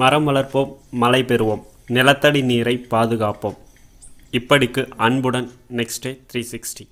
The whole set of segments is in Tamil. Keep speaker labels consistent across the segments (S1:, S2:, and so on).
S1: மரம் வளர்ப்போம் மழை பெறுவோம். நிலத்தடி நீரை பாதுகாப்போம். இப்படிக்கு அன்புடன் next day three sixty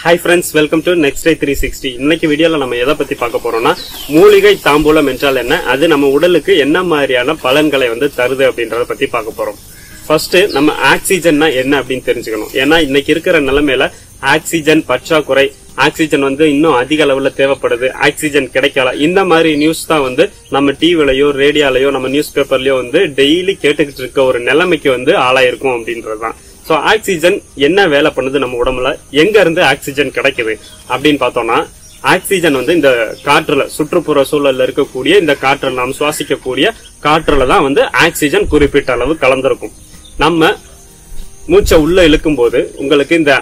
S1: hi friends welcome to next day three sixty இன்னைக்கு வீடியோவில் நம்ம எதை பற்றி பார்க்க போகிறோம்னா மூலிகை தாம்பூலம் என்றால் என்ன? அது நம்ம உடலுக்கு என்ன மாதிரியான பலன்களை வந்து தருது அப்படின்றத பற்றி பார்க்க போகிறோம் ஃபர்ஸ்ட் நம்ம ஆக்சிஜன்னா என்ன அப்படின்னு தெரிஞ்சுக்கணும். ஏன்னா இன்னைக்கு இருக்கிற நிலைமையில ஆக்சிஜன் பற்றாக்குறை ஆக்சிஜன் வந்து இன்னும் அதிக அளவுல தேவைப்படுது. ஆக்சிஜன் கிடைக்கல. இந்த மாதிரி நியூஸ் தான் வந்து நம்ம டிவிலையோ ரேடியோலயோ நம்ம நியூஸ் பேப்பர்லயோ வந்து டெய்லி கேட்டுக்கிட்டு இருக்க ஒரு நிலைமைக்கு வந்து ஆளாயிருக்கும் அப்படின்றதுதான். சோ ஆக்சிஜன் என்ன வேலை பண்ணுது நம்ம உடம்புல? எங்க இருந்து ஆக்சிஜன் கிடைக்குது? அப்படின்னு பார்த்தோம்னா ஆக்சிஜன் வந்து இந்த காற்றுல சுற்றுப்புற சூழல்ல இருக்கக்கூடிய இந்த காற்றில் நாம் சுவாசிக்கக்கூடிய காற்றுல தான் வந்து ஆக்சிஜன் குறிப்பிட்ட அளவு கலந்திருக்கும். நம்ம மூச்சை உள்ள இழுக்கும் போது உங்களுக்கு இந்த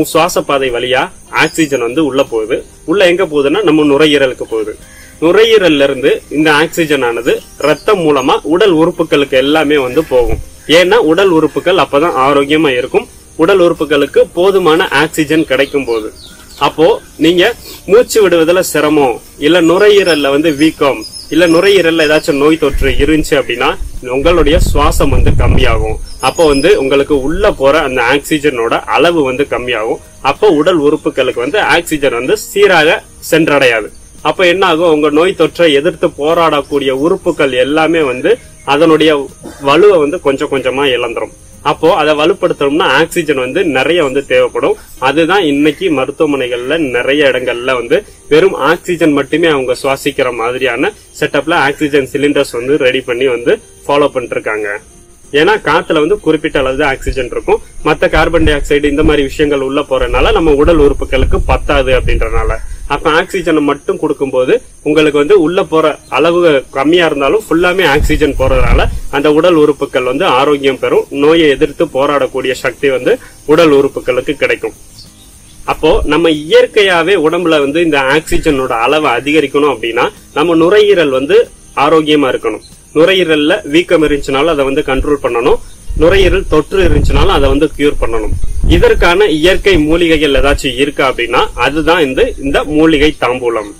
S1: சுவாச பாதை வழியா ஆக்சிஜன் வந்து உள்ள போகுது. உள்ள எங்க போகுதுன்னா நம்ம நுரையீரலுக்கு போகுது. நுரையீரல்ல இருந்து இந்த ஆக்சிஜன் ஆனது ரத்தம் மூலமா உடல் உறுப்புகளுக்கு எல்லாமே வந்து போகும். ஏன்னா உடல் உறுப்புகள் அப்பதான் ஆரோக்கியமா இருக்கும். உடல் உறுப்புகளுக்கு போதுமான ஆக்சிஜன் கிடைக்கும் போது. அப்போ நீங்க மூச்சு விடுவதுல சிரமம் இல்ல நுரையீரல்ல வந்து வீக்கம் இல்ல நுரையீரல்ல ஏதாச்சும் நோய் தொற்று இருந்துச்சு அப்படின்னா உங்களுடைய சுவாசம் வந்து கம்மியாகும். அப்போ வந்து உங்களுக்கு உள்ள போற அந்த ஆக்சிஜனோட அளவு வந்து கம்மியாகும். அப்போ உடல் உறுப்புகளுக்கு வந்து ஆக்சிஜன் வந்து சீராக சென்றடையாது. அப்ப என்ன ஆகும் உங்க நோய் தொற்றை எதிர்த்து போராடக்கூடிய உறுப்புகள் எல்லாமே வந்து அதனுடைய வலுவை வந்து கொஞ்சம் கொஞ்சமா இழந்துரும். அப்போ அதை வலுப்படுத்தணும்னா ஆக்சிஜன் வந்து நிறைய வந்து தேவைப்படும். அதுதான் இன்னைக்கு மருத்துவமனைகள்ல நிறைய இடங்கள்ல வந்து வெறும் ஆக்சிஜன் மட்டுமே அவங்க சுவாசிக்கிற மாதிரியான செட்டப்ல ஆக்சிஜன் சிலிண்டர்ஸ் வந்து ரெடி பண்ணி வந்து ஃபாலோ பண்ணிட்டு இருக்காங்க ஏன்னா காத்துல வந்து குறிப்பிட்ட அளவு தான் ஆக்சிஜன் இருக்கும். மற்ற கார்பன் டை ஆக்சைடு இந்த மாதிரி விஷயங்கள் உள்ள போறதுனால நம்ம உடல் உறுப்புகளுக்கு பத்தாது அப்படின்றனால அப்ப ஆக்சிஜனை மட்டும் கொடுக்கும்போது உங்களுக்கு வந்து உள்ள போற அளவு கம்மியா இருந்தாலும் ஃபுல்லாமே ஆக்சிஜன் போறதுனால அந்த உடல் உறுப்புகள் வந்து ஆரோக்கியம் பெறும். நோயை எதிர்த்து போராடக்கூடிய சக்தி வந்து உடல் உறுப்புகளுக்கு கிடைக்கும். அப்போ நம்ம இயற்கையாவே உடம்புல வந்து இந்த ஆக்சிஜனோட அளவை அதிகரிக்கணும் அப்படின்னா நம்ம நுரையீரல் வந்து ஆரோக்கியமா இருக்கணும். நுரையீரல்ல வீக்கம் இருந்துச்சுனாலும் அதை வந்து கண்ட்ரோல் பண்ணணும். நுரையீரல் தொற்று இருந்துச்சுனாலும் அதை வந்து கியூர் பண்ணணும். இதற்கான இயற்கை மூலிகைகள் ஏதாச்சும் இருக்கா அப்படின்னா அதுதான் இந்த இந்த மூலிகை தாம்பூலம்.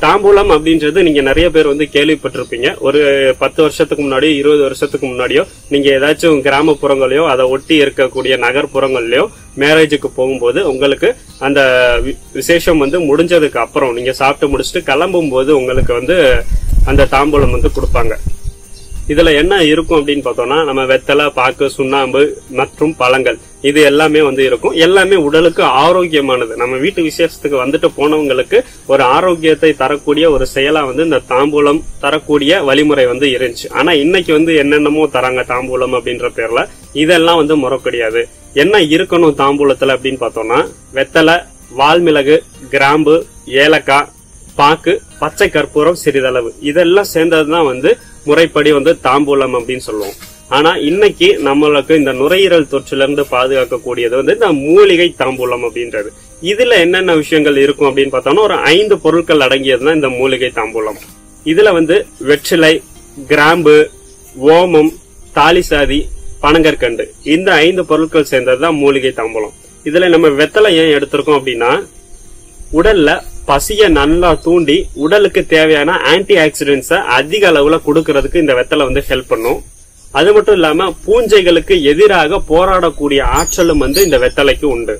S1: தாம்பூலம் அப்படின்றது நீங்க நிறைய பேர் வந்து கேள்விப்பட்டிருப்பீங்க. ஒரு பத்து வருஷத்துக்கு முன்னாடியோ இருபது வருஷத்துக்கு முன்னாடியோ நீங்க ஏதாச்சும் கிராமப்புறங்களையோ அதை ஒட்டி இருக்கக்கூடிய நகர்ப்புறங்கள்லயோ மேரேஜுக்கு போகும்போது உங்களுக்கு அந்த வி- விசேஷம் வந்து முடிஞ்சதுக்கு அப்புறம் நீங்க சாப்பிட்டு முடிச்சுட்டு கிளம்பும் போது உங்களுக்கு வந்து அந்த தாம்பூலம் வந்து கொடுப்பாங்க. இதுல என்ன இருக்கும் அப்படின்னு பார்த்தோம்னா நம்ம வெத்தலை பாக்கு சுண்ணாம்பு மற்றும் பழங்கள். இது எல்லாமே வந்து இருக்கும். எல்லாமே உடலுக்கு ஆரோக்கியமானது. நம்ம வீட்டு விசேஷத்துக்கு வந்துட்டு போனவங்களுக்கு ஒரு ஆரோக்கியத்தை தரக்கூடிய ஒரு செயலா வந்து இந்த தாம்பூலம் தரக்கூடிய வழிமுறை வந்து இருந்துச்சு. ஆனா இன்னைக்கு வந்து என்னென்னமோ தராங்க தாம்பூலம் அப்படின்ற பேர்ல. இதெல்லாம் வந்து முறை கிடையாது என்ன இருக்கணும் தாம்பூலத்துல அப்படின்னு பார்த்தோம்னா வெத்தலை வால்மிளகு கிராம்பு ஏலக்காய் பாக்கு பச்சை கற்பூரம் சிறிதளவு. இதெல்லாம் சேர்ந்ததுதான் வந்து முறைப்படி வந்து தாம்பூலம் அப்படின்னு சொல்லுவோம். ஆனா இன்னைக்கு நம்மளுக்கு இந்த நுரையீரல் தொற்றிலிருந்து இருந்து பாதுகாக்கக்கூடியது வந்து இந்த மூலிகை தாம்பூலம் அப்படின்றது. இதுல என்னென்ன விஷயங்கள் இருக்கும் அப்படின்னு பார்த்தோம்னா ஒரு ஐந்து பொருட்கள் அடங்கியதுதான் இந்த மூலிகை தாம்பூலம். இதுல வந்து வெற்றிலை கிராம்பு ஓமம் தாலிசாதி பனங்கற்கண்டு. இந்த ஐந்து பொருட்கள் சேர்ந்தது தான் மூலிகை தாம்பூலம். இதுல நம்ம வெத்தலை ஏன் எடுத்திருக்கோம் அப்படின்னா உடல்ல பசிய நல்லா தூண்டி உடலுக்கு தேவையான ஆன்டி ஆக்சிடென்ட்ஸ அதிக அளவுல கொடுக்கறதுக்கு இந்த வெத்தலை வந்து ஹெல்ப் பண்ணும். அது மட்டும் இல்லாம பூஞ்சைகளுக்கு எதிராக போராடக்கூடிய ஆற்றலும் வந்து இந்த வெத்தலைக்கு உண்டு.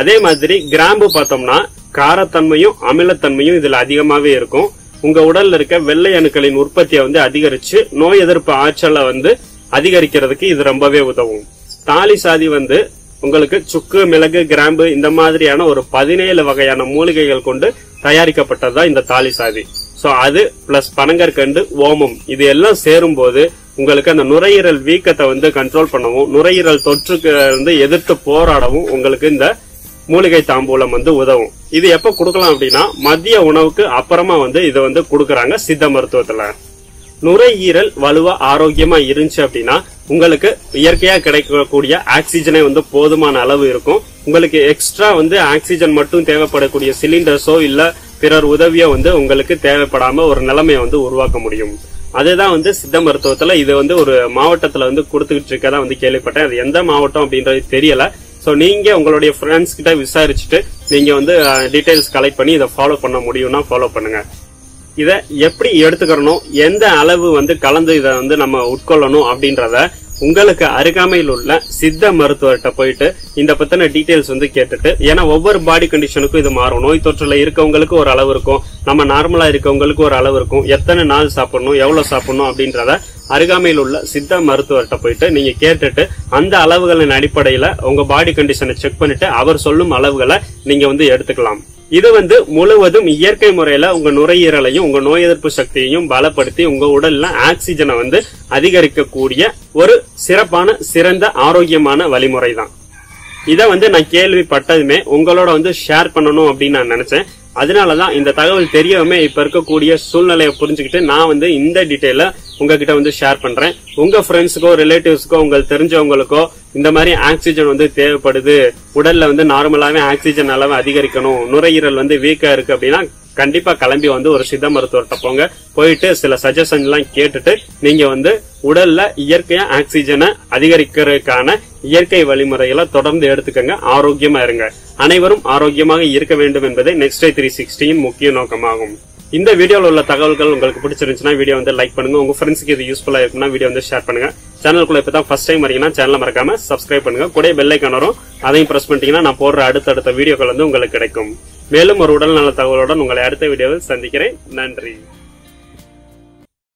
S1: அதே மாதிரி கிராம்பு பார்த்தோம்னா காரத்தன்மையும் அமிலத்தன்மையும் இதுல அதிகமாவே இருக்கும். உங்க உடல்ல இருக்க வெள்ளை அணுக்களின் உற்பத்தியை வந்து அதிகரிச்சு நோய் எதிர்ப்பு ஆற்றலை வந்து அதிகரிக்கிறதுக்கு இது ரொம்பவே உதவும். தாலி சாதி வந்து உங்களுக்கு சுக்கு மிளகு கிராம்பு இந்த மாதிரியான ஒரு பதினேழு வகையான மூலிகைகள் கொண்டு தயாரிக்கப்பட்டதுதான் இந்த தாலி சாதி. சோ அது பிளஸ் பனங்கற்கண்டு ஓமம். இது எல்லாம் சேரும் போது உங்களுக்கு அந்த நுரையீரல் வீக்கத்தை வந்து கண்ட்ரோல் பண்ணவும் நுரையீரல் தொற்றுக்கு வந்து எதிர்த்து போராடவும் உங்களுக்கு இந்த மூலிகை தாம்பூலம் வந்து உதவும். இது எப்ப கொடுக்கலாம் அப்படின்னா மதிய உணவுக்கு அப்புறமா வந்து இதை வந்து கொடுக்கறாங்க சித்த மருத்துவத்துல. நுரையீரல் வலுவா ஆரோக்கியமா இருந்துச்சு அப்படின்னா உங்களுக்கு இயற்கையா கிடைக்கக்கூடிய ஆக்சிஜனே வந்து போதுமான அளவு இருக்கும். உங்களுக்கு எக்ஸ்ட்ரா வந்து ஆக்சிஜன் மட்டும் தேவைப்படக்கூடிய சிலிண்டர்ஸோ இல்ல பிறர் உதவியோ வந்து உங்களுக்கு தேவைப்படாம ஒரு நிலைமையை வந்து உருவாக்க முடியும். அதுதான் வந்து சித்த மருத்துவத்துல இது வந்து ஒரு மாவட்டத்துல வந்து கொடுத்துக்கிட்டு இருக்கதா வந்து கேள்விப்பட்டேன். அது எந்த மாவட்டம் அப்படின்றது தெரியல. சோ நீங்க உங்களுடைய ஃப்ரெண்ட்ஸ் கிட்ட விசாரிச்சுட்டு நீங்க வந்து டீடைல்ஸ் கலெக்ட் பண்ணி இதை ஃபாலோ பண்ண முடியும்னா ஃபாலோ பண்ணுங்க. இதை எப்படி எடுத்துக்கிறணும் எந்த அளவு வந்து கலந்து இதை வந்து நம்ம உட்கொள்ளணும் அப்படின்றத உங்களுக்கு அருகாமையில் உள்ள சித்த மருத்துவர்கிட்ட போயிட்டு இந்த பத்தின டீட்டெயில்ஸ் வந்து கேட்டுட்டு ஏன்னா ஒவ்வொரு பாடி கண்டிஷனுக்கும் இது மாறும். நோய் தொற்றுல இருக்கவங்களுக்கு ஒரு அளவு இருக்கும். நம்ம நார்மலா இருக்கவங்களுக்கு ஒரு அளவு இருக்கும். எத்தனை நாள் சாப்பிடணும் எவ்வளவு சாப்பிடணும் அப்படின்றத அருகாமையில் உள்ள சித்த மருத்துவர்கிட்ட போயிட்டு நீங்க கேட்டுட்டு அந்த அளவுகளின் அடிப்படையில உங்க பாடி கண்டிஷனை செக் பண்ணிட்டு அவர் சொல்லும் அளவுகளை நீங்க வந்து எடுத்துக்கலாம். இது வந்து முழுவதும் இயற்கை முறையில உங்க நுரையீரலையும் உங்க நோய் எதிர்ப்பு சக்தியையும் பலப்படுத்தி உங்க உடல்ல ஆக்சிஜனை வந்து அதிகரிக்கக்கூடிய ஒரு சிறப்பான சிறந்த ஆரோக்கியமான வழிமுறை தான் இதை வந்து நான் கேள்விப்பட்டதுமே உங்களோட வந்து ஷேர் பண்ணணும் அப்படின்னு நான் நினைச்சேன். அதனாலதான் இந்த தகவல் தெரியவுமே இப்ப இருக்கக்கூடிய சூழ்நிலையை புரிஞ்சுக்கிட்டு நான் வந்து இந்த டீட்டெயில உங்ககிட்ட வந்து ஷேர் பண்றேன். உங்க ஃப்ரெண்ட்ஸுக்கோ ரிலேட்டிவ்ஸ்க்கோ உங்களுக்கு தெரிஞ்சவங்களுக்கோ இந்த மாதிரி ஆக்சிஜன் வந்து தேவைப்படுது. உடல்ல வந்து நார்மலாவே ஆக்சிஜன் அளவு அதிகரிக்கணும். நுரையீரல் வந்து வீக்கா இருக்கு அப்படின்னா கண்டிப்பா கிளம்பி வந்து ஒரு சித்த மருத்துவர்கிட்ட போங்க. போயிட்டு சில சஜஷன் எல்லாம் கேட்டுட்டு நீங்க வந்து உடல்ல இயற்கையா ஆக்சிஜனை அதிகரிக்கிறதுக்கான இயற்கை வழிமுறைகளை தொடர்ந்து எடுத்துக்கங்க. ஆரோக்கியமா இருங்க. அனைவரும் ஆரோக்கியமாக இருக்க வேண்டும் என்பதே நெக்ஸ்ட் த்ரீ சிக்ஸ்டியின் முக்கிய நோக்கமாகும். இந்த வீடியோவில் உள்ள தகவல்கள் உங்களுக்கு பிடிச்சிருந்துச்சுன்னா வீடியோ வந்து லைக் பண்ணுங்க. உங்க ஃப்ரெண்ட்ஸ்க்கு இது யூஸ்ஃபுல்லா இருக்குன்னா வீடியோ வந்து ஷேர் பண்ணுங்க. சேனலுக்குள்ள இப்பதான் ஃபர்ஸ்ட் டைம் வரீங்கன்னா சேனலை மறக்காம சப்ஸ்கிரைப் பண்ணுங்க. கூட பெல் ஐக்கான் வரும். அதையும் பிரஸ் பண்ணிட்டீங்கன்னா நான் போடுற அடுத்தடுத்த வீடியோக்கள் வந்து உங்களுக்கு கிடைக்கும். மேலும் ஒரு உடல் நல தகவலுடன் உங்களை அடுத்த வீடியோவில் சந்திக்கிறேன். நன்றி.